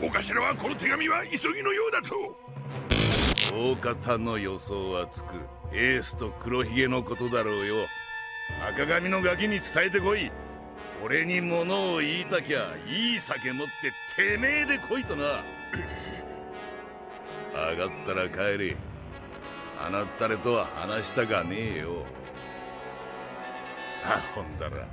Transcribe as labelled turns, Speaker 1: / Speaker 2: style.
Speaker 1: お頭はこの手紙は急ぎのようだと。
Speaker 2: 大方の予想はつくエースと黒ひげのことだろうよ。赤髪のガキに伝えてこい。俺に物を言いたきゃいい酒持っててめえで来いとな。上がったら帰れ。あなったれとは話したかねえよ。あほんだら。